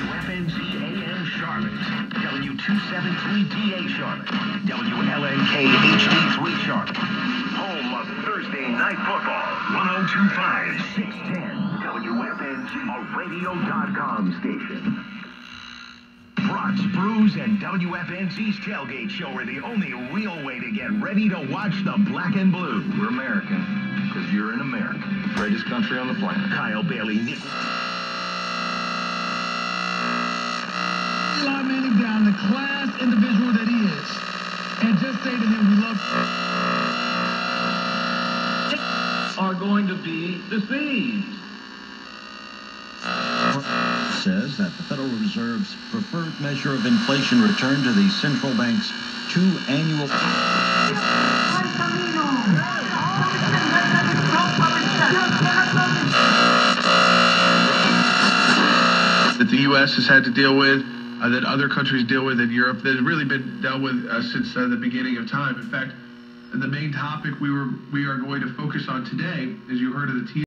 WFNZ AM Charlotte, W273DA Charlotte, WLNK HD3 Charlotte. Home of Thursday Night Football, 1025 610 WFNZ, a radio.com station. Brats, Brews, and WFNZ's Tailgate Show are the only real way to get ready to watch the black and blue. We're American because you're an American. Greatest country on the planet. Kyle Bailey, Nick. And just say to him, we love are going to be deceived. says that the Federal Reserve's preferred measure of inflation returned to the central bank's two annual. that the U.S. has had to deal with, uh, that other countries deal with in Europe, that really been dealt with uh, since uh, the beginning of time. In fact, the main topic we were we are going to focus on today, as you heard of the.